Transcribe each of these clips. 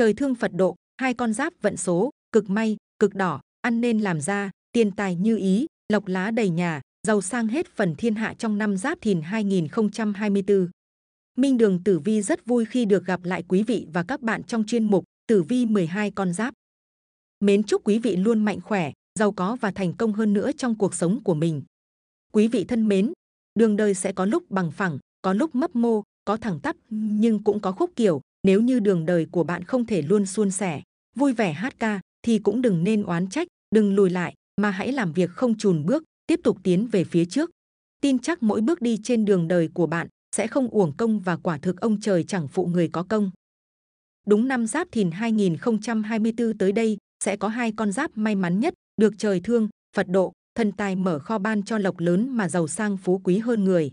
Trời thương Phật độ, hai con giáp vận số, cực may, cực đỏ, ăn nên làm ra, tiền tài như ý, lộc lá đầy nhà, giàu sang hết phần thiên hạ trong năm Giáp Thìn 2024. Minh Đường Tử Vi rất vui khi được gặp lại quý vị và các bạn trong chuyên mục Tử Vi 12 con giáp. Mến chúc quý vị luôn mạnh khỏe, giàu có và thành công hơn nữa trong cuộc sống của mình. Quý vị thân mến, đường đời sẽ có lúc bằng phẳng, có lúc mấp mô, có thẳng tắp nhưng cũng có khúc kiểu. Nếu như đường đời của bạn không thể luôn suôn sẻ, vui vẻ hát ca thì cũng đừng nên oán trách, đừng lùi lại mà hãy làm việc không chùn bước, tiếp tục tiến về phía trước. Tin chắc mỗi bước đi trên đường đời của bạn sẽ không uổng công và quả thực ông trời chẳng phụ người có công. Đúng năm Giáp Thìn 2024 tới đây sẽ có hai con giáp may mắn nhất, được trời thương, Phật độ, thần tài mở kho ban cho lộc lớn mà giàu sang phú quý hơn người.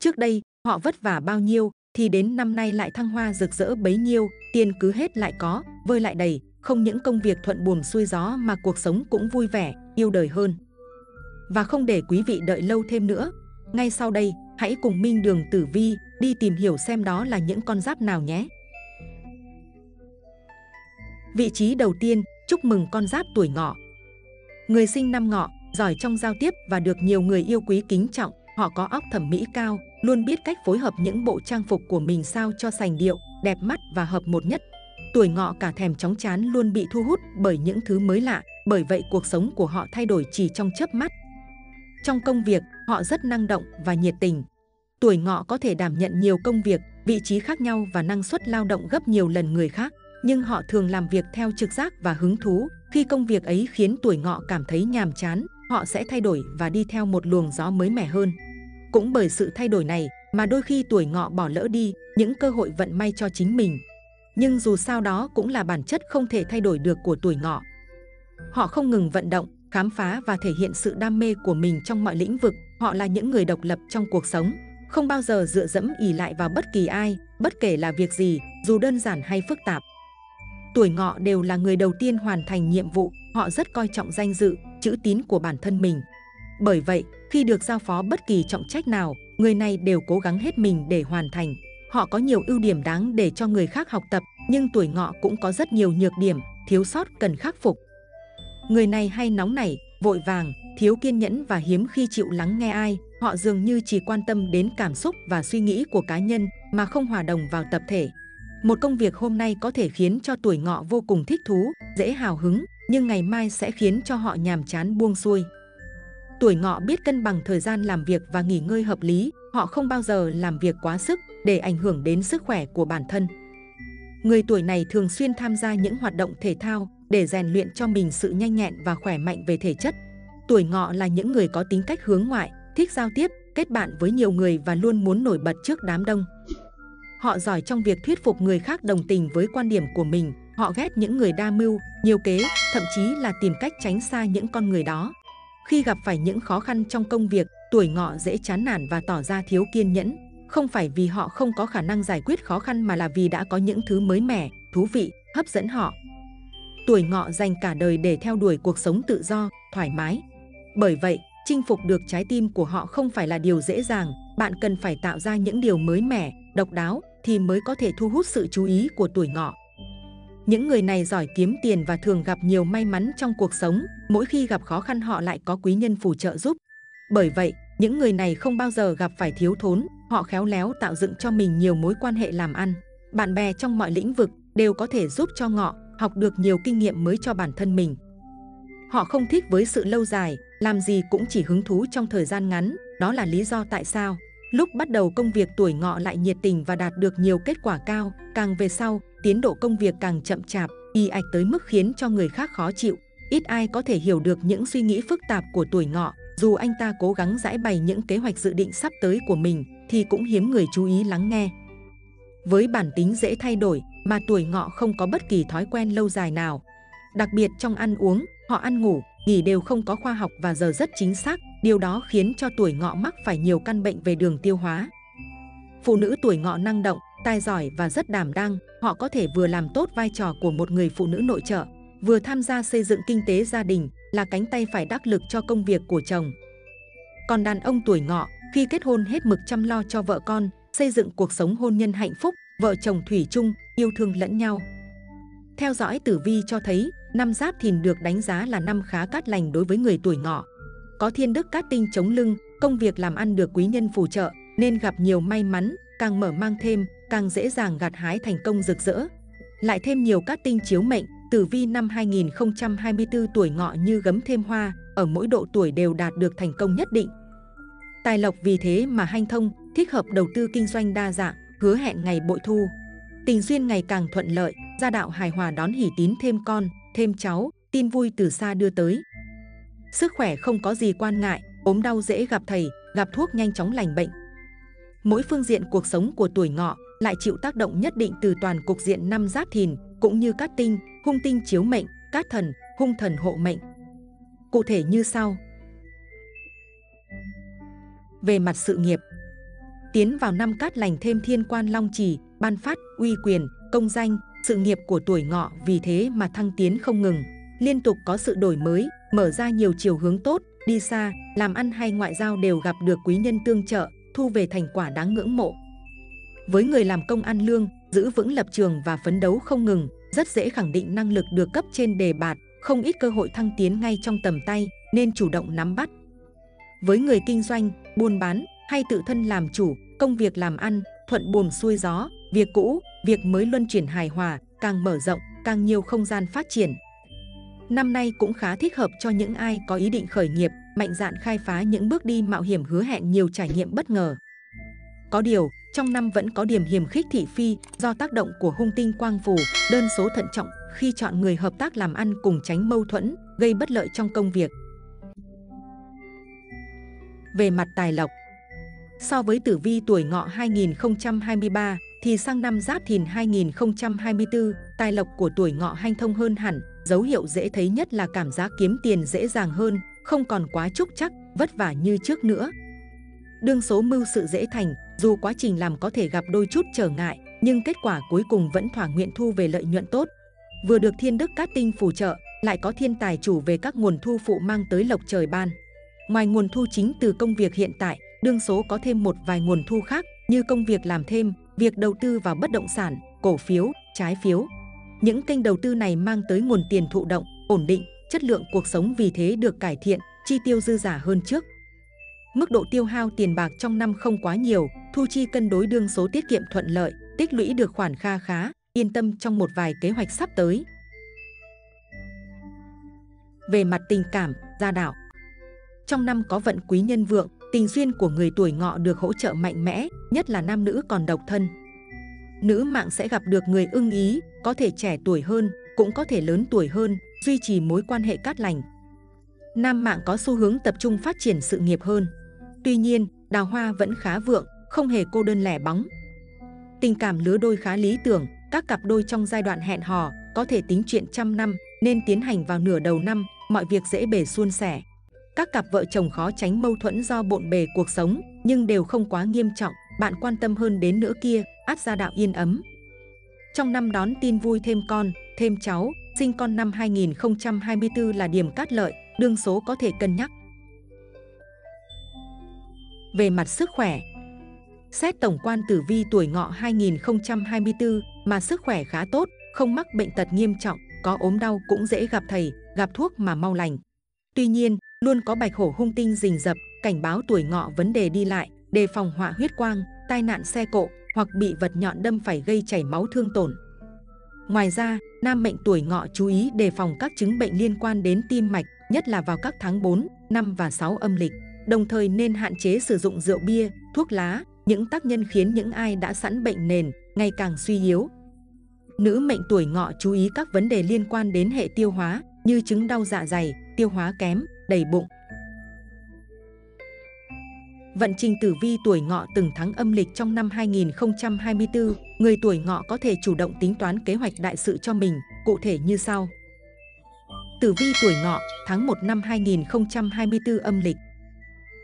Trước đây, họ vất vả bao nhiêu, thì đến năm nay lại thăng hoa rực rỡ bấy nhiêu, tiền cứ hết lại có, vơi lại đầy, không những công việc thuận buồm xuôi gió mà cuộc sống cũng vui vẻ, yêu đời hơn. Và không để quý vị đợi lâu thêm nữa, ngay sau đây, hãy cùng Minh Đường Tử Vi đi tìm hiểu xem đó là những con giáp nào nhé. Vị trí đầu tiên, chúc mừng con giáp tuổi ngọ. Người sinh năm ngọ, giỏi trong giao tiếp và được nhiều người yêu quý kính trọng, họ có óc thẩm mỹ cao, luôn biết cách phối hợp những bộ trang phục của mình sao cho sành điệu, đẹp mắt và hợp một nhất. Tuổi ngọ cả thèm chóng chán luôn bị thu hút bởi những thứ mới lạ, bởi vậy cuộc sống của họ thay đổi chỉ trong chớp mắt. Trong công việc, họ rất năng động và nhiệt tình. Tuổi ngọ có thể đảm nhận nhiều công việc, vị trí khác nhau và năng suất lao động gấp nhiều lần người khác, nhưng họ thường làm việc theo trực giác và hứng thú. Khi công việc ấy khiến tuổi ngọ cảm thấy nhàm chán, họ sẽ thay đổi và đi theo một luồng gió mới mẻ hơn. Cũng bởi sự thay đổi này mà đôi khi tuổi ngọ bỏ lỡ đi những cơ hội vận may cho chính mình. Nhưng dù sao đó cũng là bản chất không thể thay đổi được của tuổi ngọ. Họ không ngừng vận động, khám phá và thể hiện sự đam mê của mình trong mọi lĩnh vực. Họ là những người độc lập trong cuộc sống, không bao giờ dựa dẫm ỉ lại vào bất kỳ ai, bất kể là việc gì, dù đơn giản hay phức tạp. Tuổi ngọ đều là người đầu tiên hoàn thành nhiệm vụ, họ rất coi trọng danh dự, chữ tín của bản thân mình. Bởi vậy, khi được giao phó bất kỳ trọng trách nào, người này đều cố gắng hết mình để hoàn thành. Họ có nhiều ưu điểm đáng để cho người khác học tập, nhưng tuổi ngọ cũng có rất nhiều nhược điểm, thiếu sót cần khắc phục. Người này hay nóng nảy, vội vàng, thiếu kiên nhẫn và hiếm khi chịu lắng nghe ai. Họ dường như chỉ quan tâm đến cảm xúc và suy nghĩ của cá nhân mà không hòa đồng vào tập thể. Một công việc hôm nay có thể khiến cho tuổi ngọ vô cùng thích thú, dễ hào hứng, nhưng ngày mai sẽ khiến cho họ nhàm chán buông xuôi. Tuổi ngọ biết cân bằng thời gian làm việc và nghỉ ngơi hợp lý, họ không bao giờ làm việc quá sức để ảnh hưởng đến sức khỏe của bản thân. Người tuổi này thường xuyên tham gia những hoạt động thể thao để rèn luyện cho mình sự nhanh nhẹn và khỏe mạnh về thể chất. Tuổi ngọ là những người có tính cách hướng ngoại, thích giao tiếp, kết bạn với nhiều người và luôn muốn nổi bật trước đám đông. Họ giỏi trong việc thuyết phục người khác đồng tình với quan điểm của mình. Họ ghét những người đa mưu, nhiều kế, thậm chí là tìm cách tránh xa những con người đó. Khi gặp phải những khó khăn trong công việc, tuổi ngọ dễ chán nản và tỏ ra thiếu kiên nhẫn. Không phải vì họ không có khả năng giải quyết khó khăn mà là vì đã có những thứ mới mẻ, thú vị, hấp dẫn họ. Tuổi ngọ dành cả đời để theo đuổi cuộc sống tự do, thoải mái. Bởi vậy, chinh phục được trái tim của họ không phải là điều dễ dàng. Bạn cần phải tạo ra những điều mới mẻ, độc đáo thì mới có thể thu hút sự chú ý của tuổi ngọ. Những người này giỏi kiếm tiền và thường gặp nhiều may mắn trong cuộc sống, mỗi khi gặp khó khăn họ lại có quý nhân phù trợ giúp. Bởi vậy, những người này không bao giờ gặp phải thiếu thốn, họ khéo léo tạo dựng cho mình nhiều mối quan hệ làm ăn. Bạn bè trong mọi lĩnh vực đều có thể giúp cho ngọ học được nhiều kinh nghiệm mới cho bản thân mình. Họ không thích với sự lâu dài, làm gì cũng chỉ hứng thú trong thời gian ngắn, đó là lý do tại sao. Lúc bắt đầu công việc tuổi ngọ lại nhiệt tình và đạt được nhiều kết quả cao, càng về sau, tiến độ công việc càng chậm chạp, y ạch tới mức khiến cho người khác khó chịu. Ít ai có thể hiểu được những suy nghĩ phức tạp của tuổi ngọ, dù anh ta cố gắng giải bày những kế hoạch dự định sắp tới của mình, thì cũng hiếm người chú ý lắng nghe. Với bản tính dễ thay đổi, mà tuổi ngọ không có bất kỳ thói quen lâu dài nào. Đặc biệt trong ăn uống, họ ăn ngủ, nghỉ đều không có khoa học và giờ rất chính xác, điều đó khiến cho tuổi ngọ mắc phải nhiều căn bệnh về đường tiêu hóa. Phụ nữ tuổi ngọ năng động, tài giỏi và rất đảm đang, họ có thể vừa làm tốt vai trò của một người phụ nữ nội trợ, vừa tham gia xây dựng kinh tế gia đình, là cánh tay phải đắc lực cho công việc của chồng. Còn đàn ông tuổi ngọ, khi kết hôn hết mực chăm lo cho vợ con, xây dựng cuộc sống hôn nhân hạnh phúc, vợ chồng thủy chung, yêu thương lẫn nhau. Theo dõi tử vi cho thấy, năm Giáp Thìn được đánh giá là năm khá cát lành đối với người tuổi ngọ. Có thiên đức cát tinh chống lưng, công việc làm ăn được quý nhân phù trợ, nên gặp nhiều may mắn, càng mở mang thêm, càng dễ dàng gặt hái thành công rực rỡ. Lại thêm nhiều cát tinh chiếu mệnh, tử vi năm 2024 tuổi ngọ như gấm thêm hoa, ở mỗi độ tuổi đều đạt được thành công nhất định. Tài lộc vì thế mà hanh thông, thích hợp đầu tư kinh doanh đa dạng, hứa hẹn ngày bội thu. Tình duyên ngày càng thuận lợi, gia đạo hài hòa đón hỷ tín thêm con, thêm cháu, tin vui từ xa đưa tới. Sức khỏe không có gì quan ngại, ốm đau dễ gặp thầy, gặp thuốc nhanh chóng lành bệnh. Mỗi phương diện cuộc sống của tuổi ngọ lại chịu tác động nhất định từ toàn cục diện năm giáp thìn, cũng như cát tinh, hung tinh chiếu mệnh, cát thần, hung thần hộ mệnh. Cụ thể như sau. Về mặt sự nghiệp, tiến vào năm cát lành thêm thiên quan long trì, ban phát, uy quyền, công danh, sự nghiệp của tuổi ngọ vì thế mà thăng tiến không ngừng, liên tục có sự đổi mới, mở ra nhiều chiều hướng tốt, đi xa, làm ăn hay ngoại giao đều gặp được quý nhân tương trợ, thu về thành quả đáng ngưỡng mộ. Với người làm công ăn lương, giữ vững lập trường và phấn đấu không ngừng, rất dễ khẳng định năng lực được cấp trên đề bạt, không ít cơ hội thăng tiến ngay trong tầm tay, nên chủ động nắm bắt. Với người kinh doanh, buôn bán hay tự thân làm chủ, công việc làm ăn, thuận buồm xuôi gió, việc cũ, việc mới luân chuyển hài hòa, càng mở rộng, càng nhiều không gian phát triển. Năm nay cũng khá thích hợp cho những ai có ý định khởi nghiệp, mạnh dạn khai phá những bước đi mạo hiểm hứa hẹn nhiều trải nghiệm bất ngờ. Có điều, trong năm vẫn có điểm hiểm khích thị phi do tác động của hung tinh quang phù, đơn số thận trọng khi chọn người hợp tác làm ăn cùng tránh mâu thuẫn, gây bất lợi trong công việc. Về mặt tài lộc So với tử vi tuổi ngọ 2023 thì sang năm giáp thìn 2024, tài lộc của tuổi ngọ hanh thông hơn hẳn, dấu hiệu dễ thấy nhất là cảm giác kiếm tiền dễ dàng hơn, không còn quá trúc chắc, vất vả như trước nữa. Đương số mưu sự dễ thành, dù quá trình làm có thể gặp đôi chút trở ngại, nhưng kết quả cuối cùng vẫn thỏa nguyện thu về lợi nhuận tốt. Vừa được thiên đức cát tinh phù trợ, lại có thiên tài chủ về các nguồn thu phụ mang tới lộc trời ban. Ngoài nguồn thu chính từ công việc hiện tại, đương số có thêm một vài nguồn thu khác như công việc làm thêm, việc đầu tư vào bất động sản, cổ phiếu, trái phiếu. Những kênh đầu tư này mang tới nguồn tiền thụ động, ổn định, chất lượng cuộc sống vì thế được cải thiện, chi tiêu dư giả hơn trước. Mức độ tiêu hao tiền bạc trong năm không quá nhiều, thu chi cân đối đương số tiết kiệm thuận lợi, tích lũy được khoản kha khá, yên tâm trong một vài kế hoạch sắp tới. Về mặt tình cảm, gia đạo Trong năm có vận quý nhân vượng, tình duyên của người tuổi ngọ được hỗ trợ mạnh mẽ, nhất là nam nữ còn độc thân. Nữ mạng sẽ gặp được người ưng ý, có thể trẻ tuổi hơn, cũng có thể lớn tuổi hơn, duy trì mối quan hệ cát lành. Nam mạng có xu hướng tập trung phát triển sự nghiệp hơn. Tuy nhiên, đào hoa vẫn khá vượng, không hề cô đơn lẻ bóng. Tình cảm lứa đôi khá lý tưởng, các cặp đôi trong giai đoạn hẹn hò có thể tính chuyện trăm năm nên tiến hành vào nửa đầu năm, mọi việc dễ bề suôn sẻ. Các cặp vợ chồng khó tránh mâu thuẫn do bộn bề cuộc sống, nhưng đều không quá nghiêm trọng, bạn quan tâm hơn đến nữa kia, át gia đạo yên ấm. Trong năm đón tin vui thêm con, thêm cháu, sinh con năm 2024 là điểm cát lợi, đương số có thể cân nhắc. Về mặt sức khỏe, xét tổng quan tử vi tuổi ngọ 2024 mà sức khỏe khá tốt, không mắc bệnh tật nghiêm trọng, có ốm đau cũng dễ gặp thầy, gặp thuốc mà mau lành. Tuy nhiên, luôn có bạch hổ hung tinh rình rập, cảnh báo tuổi ngọ vấn đề đi lại, đề phòng họa huyết quang, tai nạn xe cộ hoặc bị vật nhọn đâm phải gây chảy máu thương tổn. Ngoài ra, nam mệnh tuổi ngọ chú ý đề phòng các chứng bệnh liên quan đến tim mạch, nhất là vào các tháng 4, 5 và 6 âm lịch. Đồng thời nên hạn chế sử dụng rượu bia, thuốc lá, những tác nhân khiến những ai đã sẵn bệnh nền ngày càng suy yếu. Nữ mệnh tuổi ngọ chú ý các vấn đề liên quan đến hệ tiêu hóa như chứng đau dạ dày, tiêu hóa kém, đầy bụng. Vận trình tử vi tuổi ngọ từng tháng âm lịch trong năm 2024, người tuổi ngọ có thể chủ động tính toán kế hoạch đại sự cho mình, cụ thể như sau. Tử vi tuổi ngọ, tháng 1 năm 2024 âm lịch.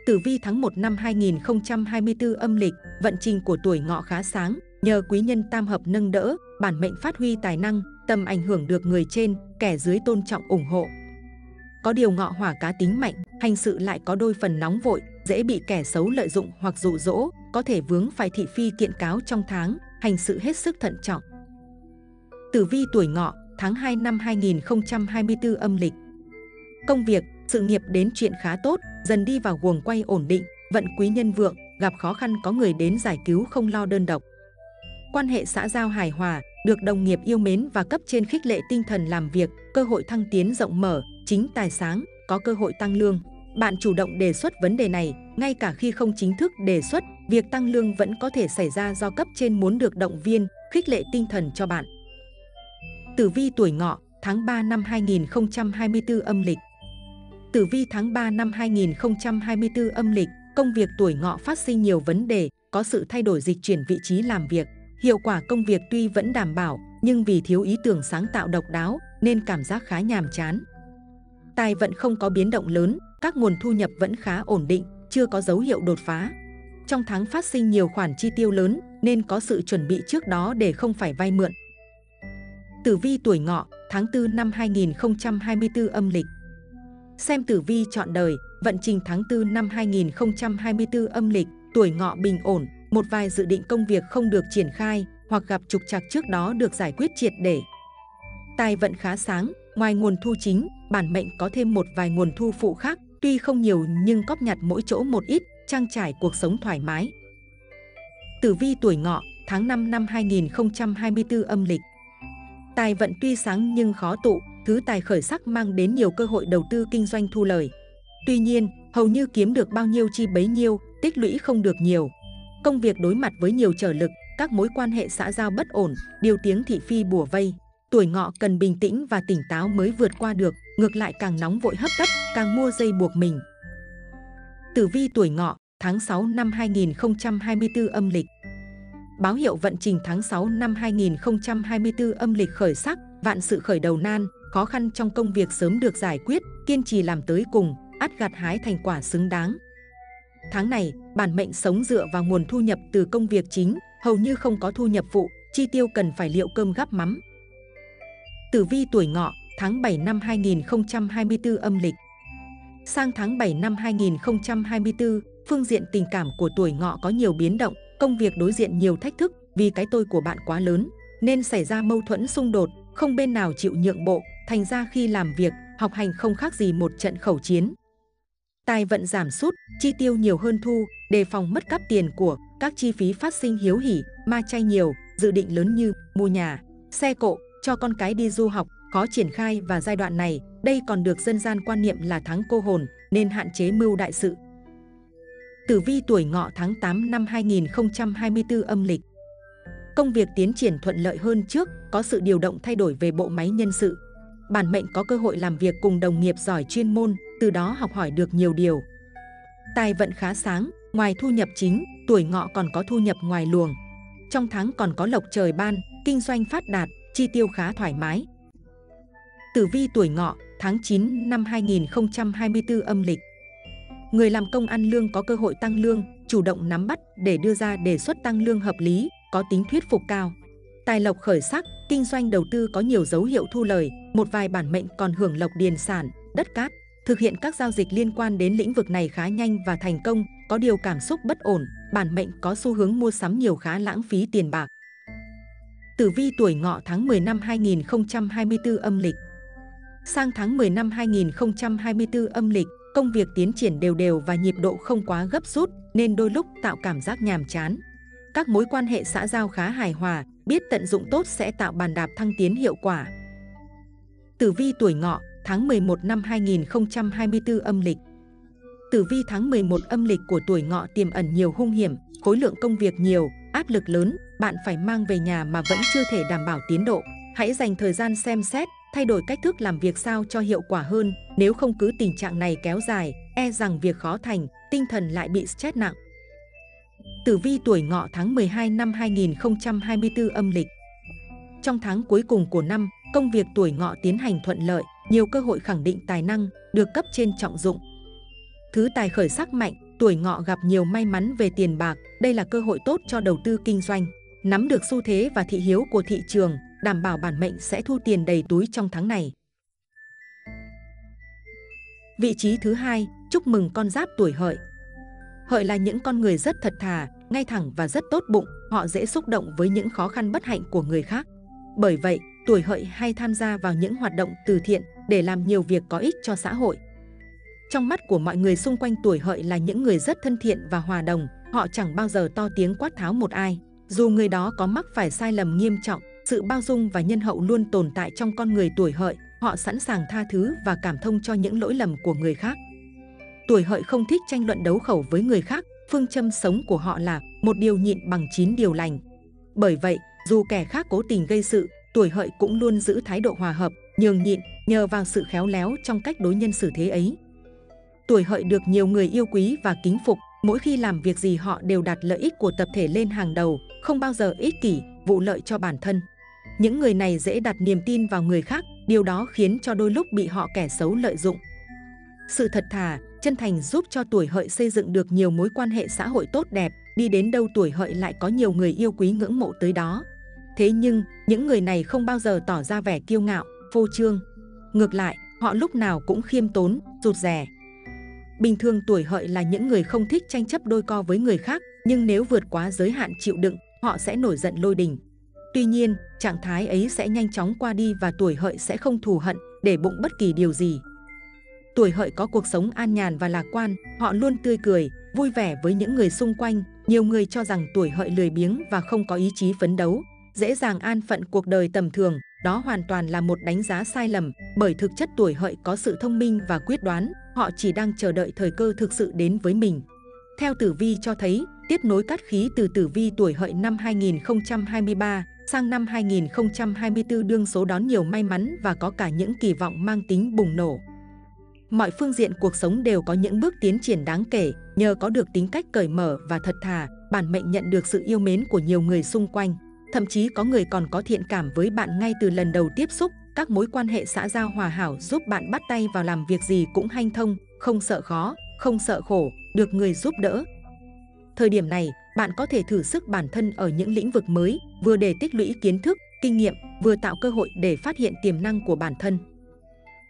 Tử vi tháng 1 năm 2024 âm lịch, vận trình của tuổi ngọ khá sáng, nhờ quý nhân tam hợp nâng đỡ, bản mệnh phát huy tài năng, tầm ảnh hưởng được người trên, kẻ dưới tôn trọng ủng hộ. Có điều ngọ hỏa cá tính mạnh, hành sự lại có đôi phần nóng vội, dễ bị kẻ xấu lợi dụng hoặc dụ dỗ, có thể vướng phải thị phi kiện cáo trong tháng, hành sự hết sức thận trọng. Tử vi tuổi ngọ, tháng 2 năm 2024 âm lịch. Công việc, sự nghiệp đến chuyện khá tốt, dần đi vào guồng quay ổn định, vận quý nhân vượng, gặp khó khăn có người đến giải cứu không lo đơn độc. Quan hệ xã giao hài hòa, được đồng nghiệp yêu mến và cấp trên khích lệ tinh thần làm việc, cơ hội thăng tiến rộng mở, chính tài sáng, có cơ hội tăng lương. Bạn chủ động đề xuất vấn đề này, ngay cả khi không chính thức đề xuất, việc tăng lương vẫn có thể xảy ra do cấp trên muốn được động viên, khích lệ tinh thần cho bạn. Tử vi tuổi ngọ, tháng 3 năm 2024 âm lịch. Tử vi tháng 3 năm 2024 âm lịch, công việc tuổi ngọ phát sinh nhiều vấn đề, có sự thay đổi dịch chuyển vị trí làm việc. Hiệu quả công việc tuy vẫn đảm bảo, nhưng vì thiếu ý tưởng sáng tạo độc đáo nên cảm giác khá nhàm chán. Tài vận không có biến động lớn, các nguồn thu nhập vẫn khá ổn định, chưa có dấu hiệu đột phá. Trong tháng phát sinh nhiều khoản chi tiêu lớn nên có sự chuẩn bị trước đó để không phải vay mượn. Tử vi tuổi ngọ, tháng 4 năm 2024 âm lịch. Xem tử vi chọn đời, vận trình tháng 4 năm 2024 âm lịch, tuổi ngọ bình ổn, một vài dự định công việc không được triển khai hoặc gặp trục trặc trước đó được giải quyết triệt để. Tài vận khá sáng, ngoài nguồn thu chính, bản mệnh có thêm một vài nguồn thu phụ khác, tuy không nhiều nhưng cóp nhặt mỗi chỗ một ít, trang trải cuộc sống thoải mái. Tử vi tuổi ngọ, tháng 5 năm 2024 âm lịch. Tài vận tuy sáng nhưng khó tụ, thứ tài khởi sắc mang đến nhiều cơ hội đầu tư kinh doanh thu lời. Tuy nhiên, hầu như kiếm được bao nhiêu chi bấy nhiêu, tích lũy không được nhiều. Công việc đối mặt với nhiều trở lực, các mối quan hệ xã giao bất ổn, điều tiếng thị phi bùa vây. Tuổi ngọ cần bình tĩnh và tỉnh táo mới vượt qua được, ngược lại càng nóng vội hấp tấp, càng mua dây buộc mình. Tử vi tuổi ngọ, tháng 6 năm 2024 âm lịch. Báo hiệu vận trình tháng 6 năm 2024 âm lịch khởi sắc, vạn sự khởi đầu nan, khó khăn trong công việc sớm được giải quyết, kiên trì làm tới cùng, ắt gặt hái thành quả xứng đáng. Tháng này, bản mệnh sống dựa vào nguồn thu nhập từ công việc chính, hầu như không có thu nhập phụ, chi tiêu cần phải liệu cơm gắp mắm. Tử vi tuổi ngọ, tháng 7 năm 2024 âm lịch. Sang tháng 7 năm 2024, phương diện tình cảm của tuổi ngọ có nhiều biến động, công việc đối diện nhiều thách thức vì cái tôi của bạn quá lớn, nên xảy ra mâu thuẫn xung đột, không bên nào chịu nhượng bộ, thành ra khi làm việc, học hành không khác gì một trận khẩu chiến. Tài vận giảm sút, chi tiêu nhiều hơn thu, đề phòng mất cắp tiền của, các chi phí phát sinh hiếu hỉ, ma chay nhiều, dự định lớn như mua nhà, xe cộ, cho con cái đi du học, khó triển khai và giai đoạn này, đây còn được dân gian quan niệm là tháng cô hồn, nên hạn chế mưu đại sự. Tử vi tuổi ngọ tháng 8 năm 2024 âm lịch. Công việc tiến triển thuận lợi hơn trước, có sự điều động thay đổi về bộ máy nhân sự. Bản mệnh có cơ hội làm việc cùng đồng nghiệp giỏi chuyên môn, từ đó học hỏi được nhiều điều. Tài vận khá sáng, ngoài thu nhập chính, tuổi ngọ còn có thu nhập ngoài luồng. Trong tháng còn có lộc trời ban, kinh doanh phát đạt, chi tiêu khá thoải mái. Tử vi tuổi ngọ, tháng 9 năm 2024 âm lịch. Người làm công ăn lương có cơ hội tăng lương, chủ động nắm bắt để đưa ra đề xuất tăng lương hợp lý, có tính thuyết phục cao. Tài lộc khởi sắc, kinh doanh đầu tư có nhiều dấu hiệu thu lời, một vài bản mệnh còn hưởng lộc điền sản, đất cát. Thực hiện các giao dịch liên quan đến lĩnh vực này khá nhanh và thành công, có điều cảm xúc bất ổn, bản mệnh có xu hướng mua sắm nhiều khá lãng phí tiền bạc. Tử vi tuổi ngọ tháng 10 năm 2024 âm lịch Sang tháng 10 năm 2024 âm lịch, công việc tiến triển đều đều và nhịp độ không quá gấp rút nên đôi lúc tạo cảm giác nhàm chán. Các mối quan hệ xã giao khá hài hòa, biết tận dụng tốt sẽ tạo bàn đạp thăng tiến hiệu quả. Tử vi tuổi ngọ, tháng 11 năm 2024 âm lịch Tử vi tháng 11 âm lịch của tuổi ngọ tiềm ẩn nhiều hung hiểm, khối lượng công việc nhiều, áp lực lớn, bạn phải mang về nhà mà vẫn chưa thể đảm bảo tiến độ. Hãy dành thời gian xem xét, thay đổi cách thức làm việc sao cho hiệu quả hơn. Nếu không cứ tình trạng này kéo dài, e rằng việc khó thành, tinh thần lại bị stress nặng. Tử vi tuổi ngọ tháng 12 năm 2024 âm lịch Trong tháng cuối cùng của năm, công việc tuổi ngọ tiến hành thuận lợi, nhiều cơ hội khẳng định tài năng, được cấp trên trọng dụng. Thứ tài khởi sắc mạnh, tuổi ngọ gặp nhiều may mắn về tiền bạc, đây là cơ hội tốt cho đầu tư kinh doanh. Nắm được xu thế và thị hiếu của thị trường, đảm bảo bản mệnh sẽ thu tiền đầy túi trong tháng này. Vị trí thứ hai, chúc mừng con giáp tuổi hợi. Hợi là những con người rất thật thà, ngay thẳng và rất tốt bụng, họ dễ xúc động với những khó khăn bất hạnh của người khác. Bởi vậy, tuổi hợi hay tham gia vào những hoạt động từ thiện để làm nhiều việc có ích cho xã hội. Trong mắt của mọi người xung quanh tuổi hợi là những người rất thân thiện và hòa đồng, họ chẳng bao giờ to tiếng quát tháo một ai. Dù người đó có mắc phải sai lầm nghiêm trọng, sự bao dung và nhân hậu luôn tồn tại trong con người tuổi hợi, họ sẵn sàng tha thứ và cảm thông cho những lỗi lầm của người khác. Tuổi hợi không thích tranh luận đấu khẩu với người khác, phương châm sống của họ là một điều nhịn bằng chín điều lành. Bởi vậy, dù kẻ khác cố tình gây sự, tuổi hợi cũng luôn giữ thái độ hòa hợp, nhường nhịn, nhờ vào sự khéo léo trong cách đối nhân xử thế ấy. Tuổi hợi được nhiều người yêu quý và kính phục, mỗi khi làm việc gì họ đều đặt lợi ích của tập thể lên hàng đầu, không bao giờ ích kỷ, vụ lợi cho bản thân. Những người này dễ đặt niềm tin vào người khác, điều đó khiến cho đôi lúc bị họ kẻ xấu lợi dụng. Sự thật thà, chân thành giúp cho tuổi hợi xây dựng được nhiều mối quan hệ xã hội tốt đẹp, đi đến đâu tuổi hợi lại có nhiều người yêu quý ngưỡng mộ tới đó. Thế nhưng, những người này không bao giờ tỏ ra vẻ kiêu ngạo, phô trương. Ngược lại, họ lúc nào cũng khiêm tốn, rụt rè. Bình thường tuổi hợi là những người không thích tranh chấp đôi co với người khác, nhưng nếu vượt quá giới hạn chịu đựng, họ sẽ nổi giận lôi đình. Tuy nhiên, trạng thái ấy sẽ nhanh chóng qua đi và tuổi hợi sẽ không thù hận, để bụng bất kỳ điều gì. Tuổi hợi có cuộc sống an nhàn và lạc quan, họ luôn tươi cười, vui vẻ với những người xung quanh. Nhiều người cho rằng tuổi hợi lười biếng và không có ý chí phấn đấu, dễ dàng an phận cuộc đời tầm thường. Đó hoàn toàn là một đánh giá sai lầm, bởi thực chất tuổi hợi có sự thông minh và quyết đoán, họ chỉ đang chờ đợi thời cơ thực sự đến với mình. Theo tử vi cho thấy, tiếp nối cát khí từ tử vi tuổi hợi năm 2023 sang năm 2024 đương số đón nhiều may mắn và có cả những kỳ vọng mang tính bùng nổ. Mọi phương diện cuộc sống đều có những bước tiến triển đáng kể, nhờ có được tính cách cởi mở và thật thà, bản mệnh nhận được sự yêu mến của nhiều người xung quanh. Thậm chí có người còn có thiện cảm với bạn ngay từ lần đầu tiếp xúc, các mối quan hệ xã giao hòa hảo giúp bạn bắt tay vào làm việc gì cũng hanh thông, không sợ khó, không sợ khổ, được người giúp đỡ. Thời điểm này, bạn có thể thử sức bản thân ở những lĩnh vực mới, vừa để tích lũy kiến thức, kinh nghiệm, vừa tạo cơ hội để phát hiện tiềm năng của bản thân.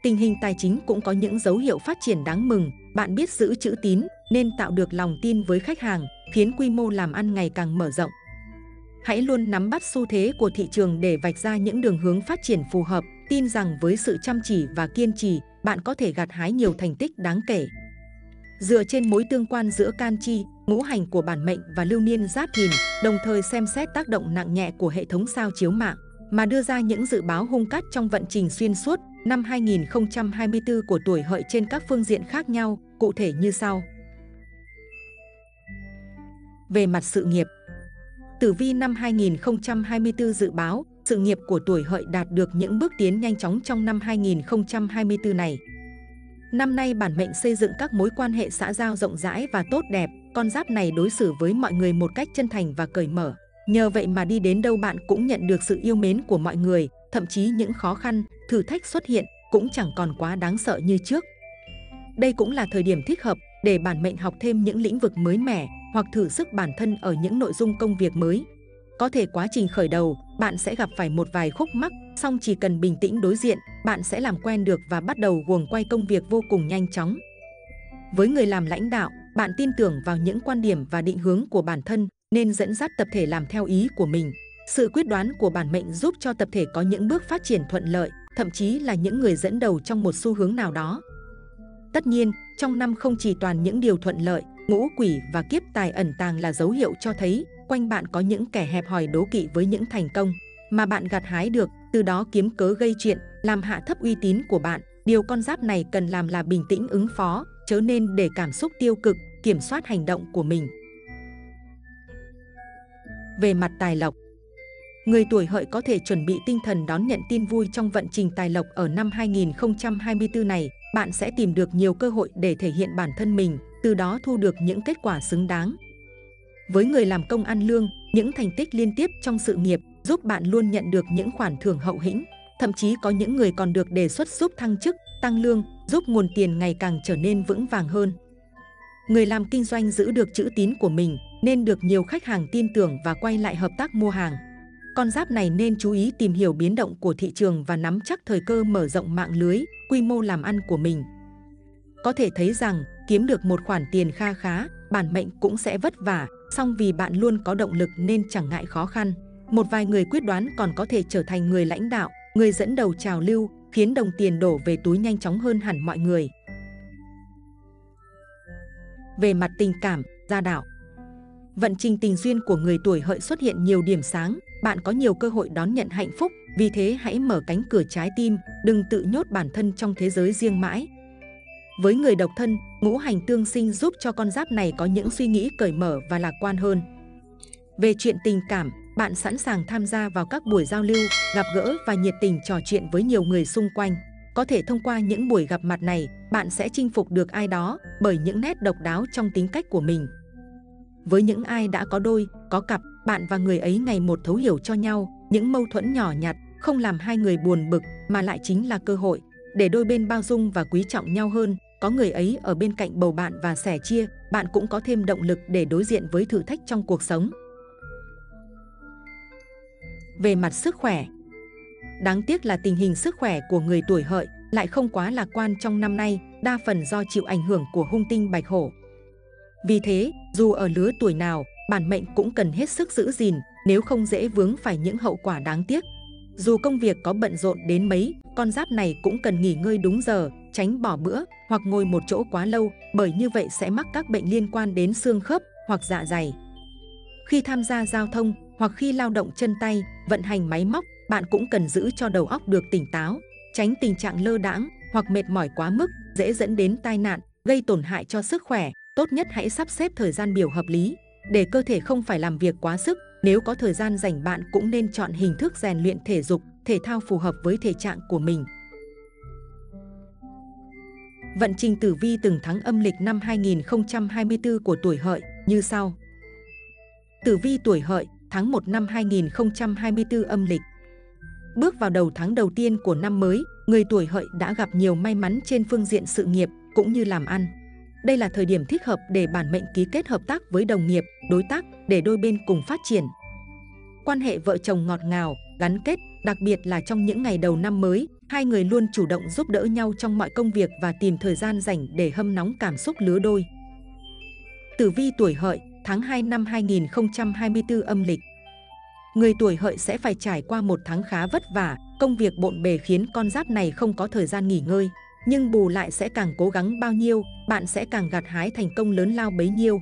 Tình hình tài chính cũng có những dấu hiệu phát triển đáng mừng, bạn biết giữ chữ tín nên tạo được lòng tin với khách hàng, khiến quy mô làm ăn ngày càng mở rộng. Hãy luôn nắm bắt xu thế của thị trường để vạch ra những đường hướng phát triển phù hợp, tin rằng với sự chăm chỉ và kiên trì, bạn có thể gặt hái nhiều thành tích đáng kể. Dựa trên mối tương quan giữa can chi, ngũ hành của bản mệnh và lưu niên giáp thìn, đồng thời xem xét tác động nặng nhẹ của hệ thống sao chiếu mạng, mà đưa ra những dự báo hung cát trong vận trình xuyên suốt năm 2024 của tuổi hợi trên các phương diện khác nhau, cụ thể như sau. Về mặt sự nghiệp, Tử vi năm 2024 dự báo sự nghiệp của tuổi hợi đạt được những bước tiến nhanh chóng trong năm 2024 này. Năm nay bản mệnh xây dựng các mối quan hệ xã giao rộng rãi và tốt đẹp, con giáp này đối xử với mọi người một cách chân thành và cởi mở. Nhờ vậy mà đi đến đâu bạn cũng nhận được sự yêu mến của mọi người, thậm chí những khó khăn, thử thách xuất hiện cũng chẳng còn quá đáng sợ như trước. Đây cũng là thời điểm thích hợp để bản mệnh học thêm những lĩnh vực mới mẻ hoặc thử sức bản thân ở những nội dung công việc mới. Có thể quá trình khởi đầu, bạn sẽ gặp phải một vài khúc mắc, song chỉ cần bình tĩnh đối diện, bạn sẽ làm quen được và bắt đầu guồng quay công việc vô cùng nhanh chóng. Với người làm lãnh đạo, bạn tin tưởng vào những quan điểm và định hướng của bản thân nên dẫn dắt tập thể làm theo ý của mình. Sự quyết đoán của bản mệnh giúp cho tập thể có những bước phát triển thuận lợi, thậm chí là những người dẫn đầu trong một xu hướng nào đó. Tất nhiên, trong năm không chỉ toàn những điều thuận lợi, ngũ quỷ và kiếp tài ẩn tàng là dấu hiệu cho thấy quanh bạn có những kẻ hẹp hòi đố kỵ với những thành công mà bạn gặt hái được, từ đó kiếm cớ gây chuyện, làm hạ thấp uy tín của bạn. Điều con giáp này cần làm là bình tĩnh ứng phó, chớ nên để cảm xúc tiêu cực, kiểm soát hành động của mình. Về mặt tài lộc, Người tuổi hợi có thể chuẩn bị tinh thần đón nhận tin vui trong vận trình tài lộc ở năm 2024 này. Bạn sẽ tìm được nhiều cơ hội để thể hiện bản thân mình, từ đó thu được những kết quả xứng đáng. Với người làm công ăn lương, những thành tích liên tiếp trong sự nghiệp giúp bạn luôn nhận được những khoản thưởng hậu hĩnh. Thậm chí có những người còn được đề xuất giúp thăng chức, tăng lương, giúp nguồn tiền ngày càng trở nên vững vàng hơn. Người làm kinh doanh giữ được chữ tín của mình nên được nhiều khách hàng tin tưởng và quay lại hợp tác mua hàng. Con giáp này nên chú ý tìm hiểu biến động của thị trường và nắm chắc thời cơ mở rộng mạng lưới, quy mô làm ăn của mình. Có thể thấy rằng kiếm được một khoản tiền kha khá, bản mệnh cũng sẽ vất vả, song vì bạn luôn có động lực nên chẳng ngại khó khăn. Một vài người quyết đoán còn có thể trở thành người lãnh đạo, người dẫn đầu trào lưu, khiến đồng tiền đổ về túi nhanh chóng hơn hẳn mọi người. Về mặt tình cảm, gia đạo Vận trình tình duyên của người tuổi hợi xuất hiện nhiều điểm sáng, bạn có nhiều cơ hội đón nhận hạnh phúc, vì thế hãy mở cánh cửa trái tim, đừng tự nhốt bản thân trong thế giới riêng mãi. Với người độc thân, ngũ hành tương sinh giúp cho con giáp này có những suy nghĩ cởi mở và lạc quan hơn. Về chuyện tình cảm, bạn sẵn sàng tham gia vào các buổi giao lưu, gặp gỡ và nhiệt tình trò chuyện với nhiều người xung quanh. Có thể thông qua những buổi gặp mặt này, bạn sẽ chinh phục được ai đó bởi những nét độc đáo trong tính cách của mình. Với những ai đã có đôi, có cặp, bạn và người ấy ngày một thấu hiểu cho nhau, những mâu thuẫn nhỏ nhặt không làm hai người buồn bực mà lại chính là cơ hội để đôi bên bao dung và quý trọng nhau hơn. Có người ấy ở bên cạnh bầu bạn và sẻ chia, bạn cũng có thêm động lực để đối diện với thử thách trong cuộc sống. Về mặt sức khỏe Đáng tiếc là tình hình sức khỏe của người tuổi hợi lại không quá lạc quan trong năm nay, đa phần do chịu ảnh hưởng của hung tinh bạch hổ. Vì thế, dù ở lứa tuổi nào, bản mệnh cũng cần hết sức giữ gìn, nếu không dễ vướng phải những hậu quả đáng tiếc. Dù công việc có bận rộn đến mấy, con giáp này cũng cần nghỉ ngơi đúng giờ, tránh bỏ bữa hoặc ngồi một chỗ quá lâu, bởi như vậy sẽ mắc các bệnh liên quan đến xương khớp hoặc dạ dày. Khi tham gia giao thông hoặc khi lao động chân tay, vận hành máy móc, bạn cũng cần giữ cho đầu óc được tỉnh táo, tránh tình trạng lơ đãng hoặc mệt mỏi quá mức, dễ dẫn đến tai nạn, gây tổn hại cho sức khỏe. Tốt nhất hãy sắp xếp thời gian biểu hợp lý, để cơ thể không phải làm việc quá sức. Nếu có thời gian rảnh bạn cũng nên chọn hình thức rèn luyện thể dục, thể thao phù hợp với thể trạng của mình. Vận trình tử vi từng tháng âm lịch năm 2024 của tuổi hợi như sau. Tử vi tuổi hợi tháng 1 năm 2024 âm lịch. Bước vào đầu tháng đầu tiên của năm mới, người tuổi hợi đã gặp nhiều may mắn trên phương diện sự nghiệp cũng như làm ăn. Đây là thời điểm thích hợp để bản mệnh ký kết hợp tác với đồng nghiệp, đối tác để đôi bên cùng phát triển. Quan hệ vợ chồng ngọt ngào, gắn kết, đặc biệt là trong những ngày đầu năm mới, hai người luôn chủ động giúp đỡ nhau trong mọi công việc và tìm thời gian dành để hâm nóng cảm xúc lứa đôi. Tử vi tuổi hợi, tháng 2 năm 2024 âm lịch. Người tuổi hợi sẽ phải trải qua một tháng khá vất vả, công việc bộn bề khiến con giáp này không có thời gian nghỉ ngơi. Nhưng bù lại sẽ càng cố gắng bao nhiêu, bạn sẽ càng gặt hái thành công lớn lao bấy nhiêu.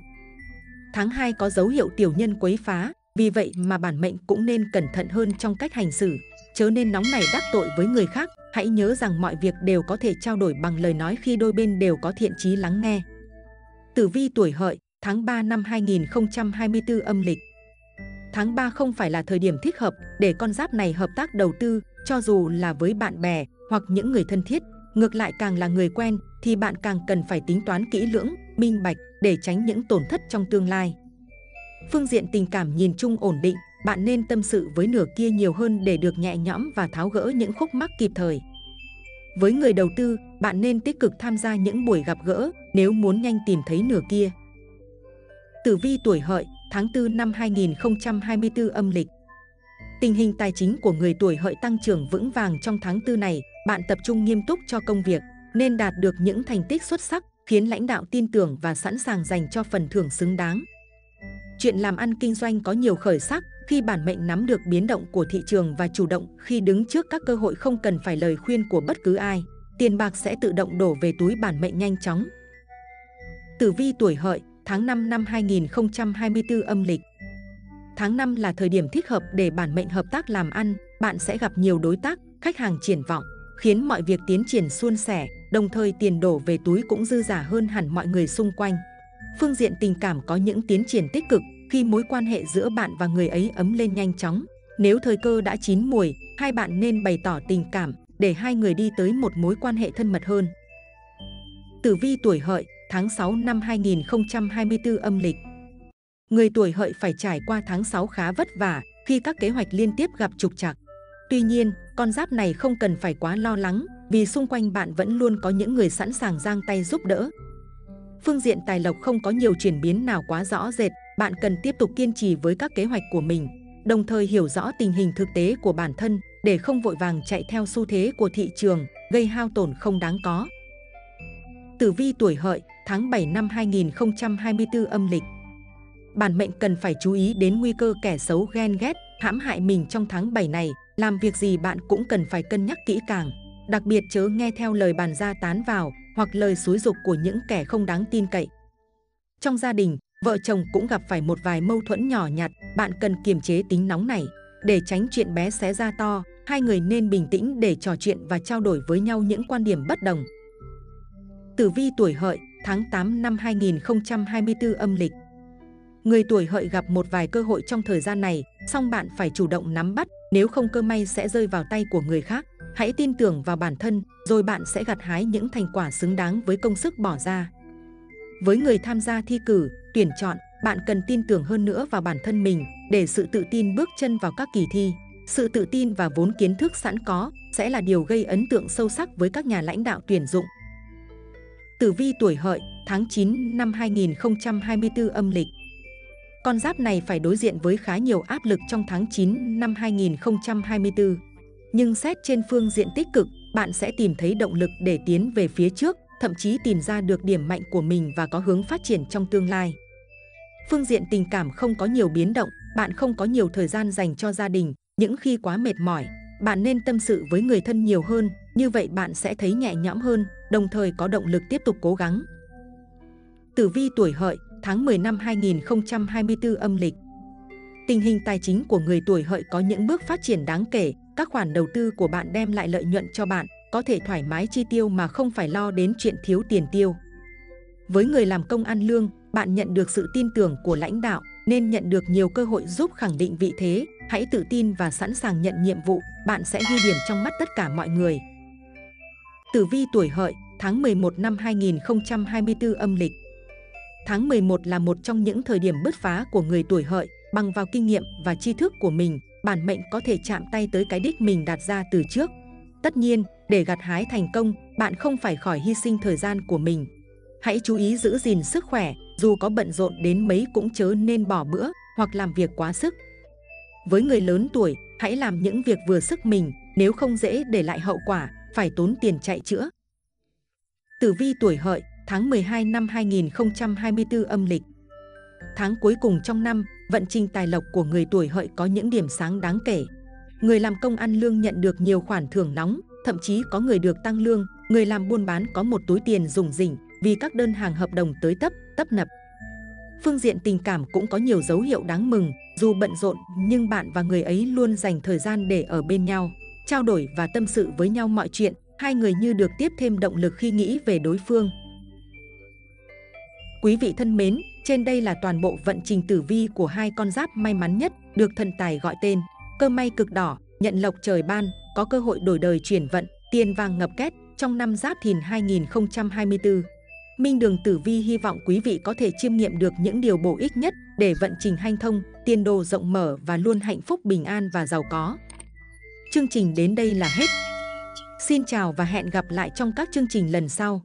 Tháng 2 có dấu hiệu tiểu nhân quấy phá, vì vậy mà bản mệnh cũng nên cẩn thận hơn trong cách hành xử. Chớ nên nóng này đắc tội với người khác, hãy nhớ rằng mọi việc đều có thể trao đổi bằng lời nói khi đôi bên đều có thiện chí lắng nghe. Tử vi tuổi hợi, tháng 3 năm 2024 âm lịch. Tháng 3 không phải là thời điểm thích hợp để con giáp này hợp tác đầu tư, cho dù là với bạn bè hoặc những người thân thiết. Ngược lại càng là người quen thì bạn càng cần phải tính toán kỹ lưỡng, minh bạch để tránh những tổn thất trong tương lai. Phương diện tình cảm nhìn chung ổn định, bạn nên tâm sự với nửa kia nhiều hơn để được nhẹ nhõm và tháo gỡ những khúc mắc kịp thời. Với người đầu tư, bạn nên tích cực tham gia những buổi gặp gỡ nếu muốn nhanh tìm thấy nửa kia. Tử vi tuổi hợi, tháng 4 năm 2024 âm lịch. Tình hình tài chính của người tuổi hợi tăng trưởng vững vàng trong tháng 4 này, bạn tập trung nghiêm túc cho công việc, nên đạt được những thành tích xuất sắc, khiến lãnh đạo tin tưởng và sẵn sàng dành cho phần thưởng xứng đáng. Chuyện làm ăn kinh doanh có nhiều khởi sắc khi bản mệnh nắm được biến động của thị trường và chủ động khi đứng trước các cơ hội không cần phải lời khuyên của bất cứ ai. Tiền bạc sẽ tự động đổ về túi bản mệnh nhanh chóng. Tử vi tuổi hợi, tháng 5 năm 2024 âm lịch. Tháng 5 là thời điểm thích hợp để bản mệnh hợp tác làm ăn, bạn sẽ gặp nhiều đối tác, khách hàng triển vọng, khiến mọi việc tiến triển suôn sẻ, đồng thời tiền đổ về túi cũng dư giả hơn hẳn mọi người xung quanh. Phương diện tình cảm có những tiến triển tích cực khi mối quan hệ giữa bạn và người ấy ấm lên nhanh chóng. Nếu thời cơ đã chín mùi, hai bạn nên bày tỏ tình cảm để hai người đi tới một mối quan hệ thân mật hơn. Tử vi tuổi hợi, tháng 6 năm 2024 âm lịch. Người tuổi hợi phải trải qua tháng 6 khá vất vả khi các kế hoạch liên tiếp gặp trục trặc. Tuy nhiên, con giáp này không cần phải quá lo lắng vì xung quanh bạn vẫn luôn có những người sẵn sàng giang tay giúp đỡ. Phương diện tài lộc không có nhiều chuyển biến nào quá rõ rệt, bạn cần tiếp tục kiên trì với các kế hoạch của mình, đồng thời hiểu rõ tình hình thực tế của bản thân để không vội vàng chạy theo xu thế của thị trường, gây hao tổn không đáng có. Tử vi tuổi hợi, tháng 7 năm 2024 âm lịch. Bản mệnh cần phải chú ý đến nguy cơ kẻ xấu ghen ghét, hãm hại mình trong tháng 7 này, làm việc gì bạn cũng cần phải cân nhắc kỹ càng. Đặc biệt chớ nghe theo lời bàn ra tán vào hoặc lời xúi dục của những kẻ không đáng tin cậy. Trong gia đình, vợ chồng cũng gặp phải một vài mâu thuẫn nhỏ nhặt, bạn cần kiềm chế tính nóng này. Để tránh chuyện bé xé ra to, hai người nên bình tĩnh để trò chuyện và trao đổi với nhau những quan điểm bất đồng. Tử vi tuổi hợi, tháng 8 năm 2024 âm lịch Người tuổi hợi gặp một vài cơ hội trong thời gian này, song bạn phải chủ động nắm bắt, nếu không cơ may sẽ rơi vào tay của người khác. Hãy tin tưởng vào bản thân, rồi bạn sẽ gặt hái những thành quả xứng đáng với công sức bỏ ra. Với người tham gia thi cử, tuyển chọn, bạn cần tin tưởng hơn nữa vào bản thân mình để sự tự tin bước chân vào các kỳ thi. Sự tự tin và vốn kiến thức sẵn có sẽ là điều gây ấn tượng sâu sắc với các nhà lãnh đạo tuyển dụng. Tử vi tuổi hợi, tháng 9 năm 2024 âm lịch con giáp này phải đối diện với khá nhiều áp lực trong tháng 9 năm 2024. Nhưng xét trên phương diện tích cực, bạn sẽ tìm thấy động lực để tiến về phía trước, thậm chí tìm ra được điểm mạnh của mình và có hướng phát triển trong tương lai. Phương diện tình cảm không có nhiều biến động, bạn không có nhiều thời gian dành cho gia đình, những khi quá mệt mỏi, bạn nên tâm sự với người thân nhiều hơn, như vậy bạn sẽ thấy nhẹ nhõm hơn, đồng thời có động lực tiếp tục cố gắng. Tử vi tuổi hợi, tháng 10 năm 2024 âm lịch. Tình hình tài chính của người tuổi hợi có những bước phát triển đáng kể, các khoản đầu tư của bạn đem lại lợi nhuận cho bạn, có thể thoải mái chi tiêu mà không phải lo đến chuyện thiếu tiền tiêu. Với người làm công ăn lương, bạn nhận được sự tin tưởng của lãnh đạo nên nhận được nhiều cơ hội giúp khẳng định vị thế. Hãy tự tin và sẵn sàng nhận nhiệm vụ, bạn sẽ ghi điểm trong mắt tất cả mọi người. Tử vi tuổi hợi, tháng 11 năm 2024 âm lịch Tháng 11 là một trong những thời điểm bứt phá của người tuổi hợi, bằng vào kinh nghiệm và tri thức của mình, bản mệnh có thể chạm tay tới cái đích mình đặt ra từ trước. Tất nhiên, để gặt hái thành công, bạn không phải khỏi hy sinh thời gian của mình. Hãy chú ý giữ gìn sức khỏe, dù có bận rộn đến mấy cũng chớ nên bỏ bữa hoặc làm việc quá sức. Với người lớn tuổi, hãy làm những việc vừa sức mình, nếu không dễ để lại hậu quả, phải tốn tiền chạy chữa. Tử vi tuổi hợi, tháng 12 năm 2024 âm lịch. Tháng cuối cùng trong năm, vận trình tài lộc của người tuổi hợi có những điểm sáng đáng kể. Người làm công ăn lương nhận được nhiều khoản thưởng nóng, thậm chí có người được tăng lương, người làm buôn bán có một túi tiền dùng rỉnh vì các đơn hàng hợp đồng tới tấp, tấp nập. Phương diện tình cảm cũng có nhiều dấu hiệu đáng mừng, dù bận rộn nhưng bạn và người ấy luôn dành thời gian để ở bên nhau, trao đổi và tâm sự với nhau mọi chuyện, hai người như được tiếp thêm động lực khi nghĩ về đối phương. Quý vị thân mến, trên đây là toàn bộ vận trình tử vi của hai con giáp may mắn nhất được thần tài gọi tên. Cơ may cực đỏ, nhận lộc trời ban, có cơ hội đổi đời chuyển vận, tiền vàng ngập két trong năm giáp thìn 2024. Minh Đường Tử Vi hy vọng quý vị có thể chiêm nghiệm được những điều bổ ích nhất để vận trình hanh thông, tiền đồ rộng mở và luôn hạnh phúc bình an và giàu có. Chương trình đến đây là hết. Xin chào và hẹn gặp lại trong các chương trình lần sau.